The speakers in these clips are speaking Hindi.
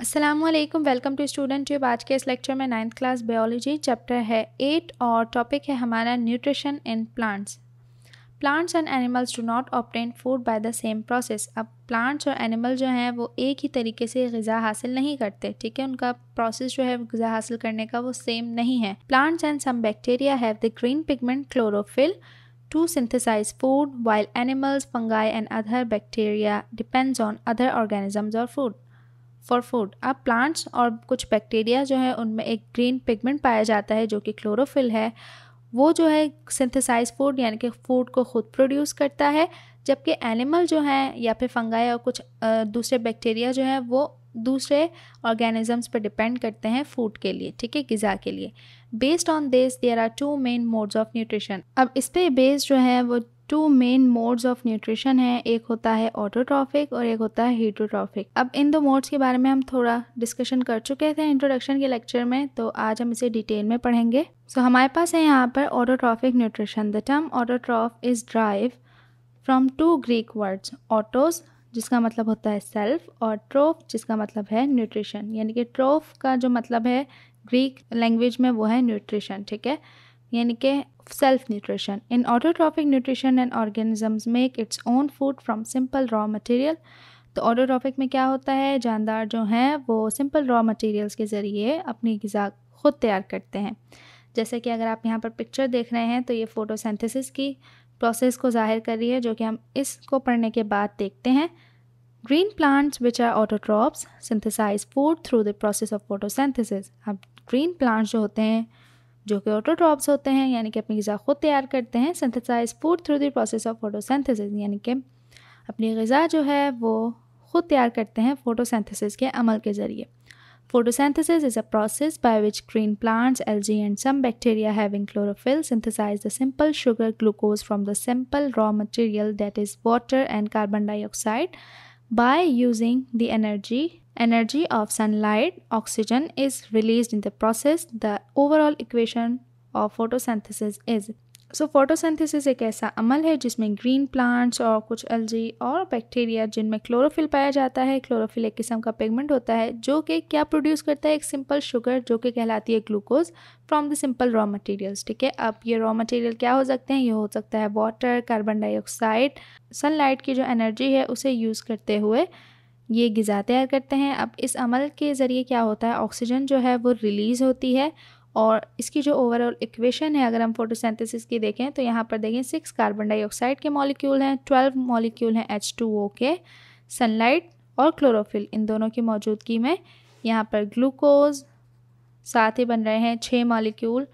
Aslam welcome to student tube आज के इस लेक्चर में नाइन्थ क्लास बायोलॉजी चैप्टर है एट और टॉपिक है हमारा nutrition in plants plants and animals do not obtain food by the same process अब प्लांट्स और एनिमल जो हैं वो एक ही तरीके से गज़ा हासिल नहीं करते ठीक है? उनका प्रोसेस जो है गज़ा हासिल करने का वो सेम नहीं है। Plants and some bacteria have the green pigment chlorophyll to synthesize food while animals, fungi and other bacteria depends on other organisms or food. For food. अब प्लांट्स और कुछ बैक्टीरिया जो है, उनमें एक ग्रीन पिगमेंट पाया जाता है, जो कि क्लोरोफिल है। वो जो है, सिंथेसाइज फ़ूड यानी कि फ़ूड को खुद प्रोड्यूस करता है, जबकि एनिमल जो हैं या फिर फंगाई और कुछ दूसरे बैक्टीरिया जो हैं, वो दूसरे ऑर्गेनिजम्स पर डिपेंड करते हैं फ़ूड के लिए, ठीक है, गज़ा के लिए। Based on this, there are two main modes of nutrition. अब इस पर बेस्ड जो है, वो two main modes of nutrition है एक होता है ऑटोट्रॉफिक और एक होता है हीटोट्रॉफिक अब इन दो मोड्स के बारे में हम थोड़ा डिस्कशन कर चुके थे इंट्रोडक्शन के लेक्चर में तो आज हम इसे डिटेल में पढ़ेंगे। सो so, हमारे पास है यहाँ पर autotrophic nutrition the term autotroph is derived from two Greek words autos जिसका मतलब होता है सेल्फ और ट्रोफ जिसका मतलब है न्यूट्रिशन यानी कि ट्रोफ का जो मतलब है ग्रीक लैंग्वेज में वो है न्यूट्रिशन ठीक है? यानी कि self nutrition in autotrophic nutrition and organisms make its own food from simple raw material तो ऑटोट्रॉफिक में क्या होता है? जानदार जो हैं, वो सिंपल रॉ मटेरियल्स के ज़रिए अपनी गज़ा खुद तैयार करते हैं। जैसे कि अगर आप यहाँ पर पिक्चर देख रहे हैं तो ये फोटोसिंथेसिस की प्रोसेस को ज़ाहिर कर रही है, जो कि हम इसको पढ़ने के बाद देखते हैं। Green plants which are autotrophs synthesize food through the process of photosynthesis अब ग्रीन प्लांट्स जो होते हैं जो कि ऑटोट्रॉप्स होते हैं, यानी कि अपनी गज़ा खुद तैयार करते हैं synthesize food through the process of photosynthesis यानी कि अपनी गज़ा जो है वो खुद तैयार करते हैं फोटोसिंथेसिस के अमल के ज़रिए। Photosynthesis is a process by which green plants algae and some bacteria having chlorophyll synthesize the simple sugar glucose from the simple raw material that is water and carbon dioxide by using the energy energy of sunlight, oxygen is released in the process. The overall equation of photosynthesis is so photosynthesis एक ऐसा अमल है जिसमें ग्रीन प्लांट्स और कुछ एल्जी और बैक्टीरिया जिनमें क्लोरोफिल पाया जाता है क्लोरोफिल एक किस्म का पिगमेंट होता है जो कि क्या प्रोड्यूस करता है? एक सिंपल शुगर जो कि कहलाती है glucose from the simple raw materials ठीक है? अब ये रॉ मटेरियल क्या हो सकते हैं? ये हो सकता है वाटर कार्बन डाइऑक्साइड सनलाइट की जो एनर्जी है उसे यूज़ करते हुए ये गज़ा तैयार करते हैं। अब इस अमल के ज़रिए क्या होता है? ऑक्सीजन जो है वो रिलीज़ होती है और इसकी जो ओवरऑल इक्वेशन है, अगर हम फोटोसिंथेसिस की देखें तो यहाँ पर देखें सिक्स कार्बन डाइऑक्साइड के मॉलिक्यूल हैं ट्वेल्व मॉलिक्यूल हैं एच टू ओ के सनलाइट और क्लोरोफिल इन दोनों की मौजूदगी में यहाँ पर ग्लूकोज साथ ही बन रहे हैं छः मॉलिक्यूल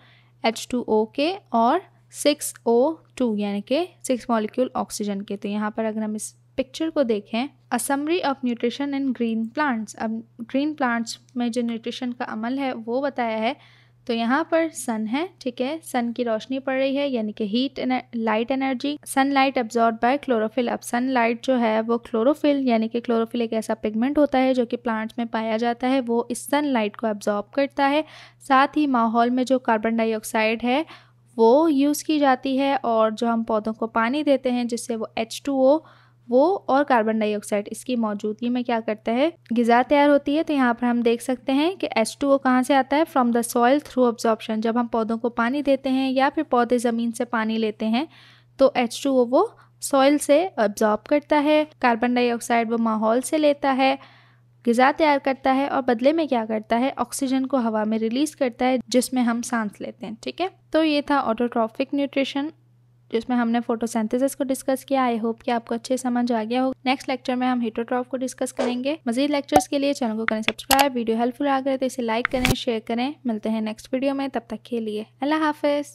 एच टू ओ के और सिक्स ओ टू यानी कि सिक्स मॉलिक्यूल ऑक्सीजन के। तो यहाँ पर अगर हम इस पिक्चर को देखें a summary of nutrition in green plants अब ग्रीन प्लांट्स में जो न्यूट्रिशन का अमल है, वो बताया है। तो यहाँ पर सन है, ठीक है? सन की रोशनी पड़ रही है, यानी कि heat light energy sunlight absorb by chlorophyll अब सन लाइट जो है, वो क्लोरोफिल यानी कि क्लोरोफिल एक ऐसा पिगमेंट होता है जो कि प्लांट्स में पाया जाता है, वो इस सन लाइट को एब्जॉर्ब करता है। साथ ही माहौल में जो कार्बन डाइऑक्साइड है, वो यूज़ की जाती है और जो हम पौधों को पानी देते हैं, जिससे वो एच टू ओ वो और कार्बन डाइऑक्साइड इसकी मौजूदगी में क्या करता है? गज़ा तैयार होती है तो यहाँ पर हम देख सकते हैं कि एच टू ओ कहाँ से आता है? From the soil through absorption जब हम पौधों को पानी देते हैं या फिर पौधे ज़मीन से पानी लेते हैं तो एच टू ओ वो सॉइल से ऑब्जॉर्ब करता है कार्बन डाइऑक्साइड वो माहौल से लेता है गज़ा तैयार करता है और बदले में क्या करता है? ऑक्सीजन को हवा में रिलीज़ करता है, जिसमें हम सांस लेते हैं, ठीक है? तो ये था ऑटोट्रॉफिक न्यूट्रिशन जिसमें हमने फोटोसेंथेसिस को डिस्कस किया। आई होप कि आपको अच्छे समझ आ गया हो नेक्स्ट लेक्चर में हम हिटोट्रॉफ को डिस्कस करेंगे। मजीद लेक्चर्स के लिए चैनल को करें सब्सक्राइब वीडियो हेल्पफुल आ गए तो इसे लाइक करें शेयर करें। मिलते हैं नेक्स्ट वीडियो में। तब तक के लिए अल्लाह हाफिज़।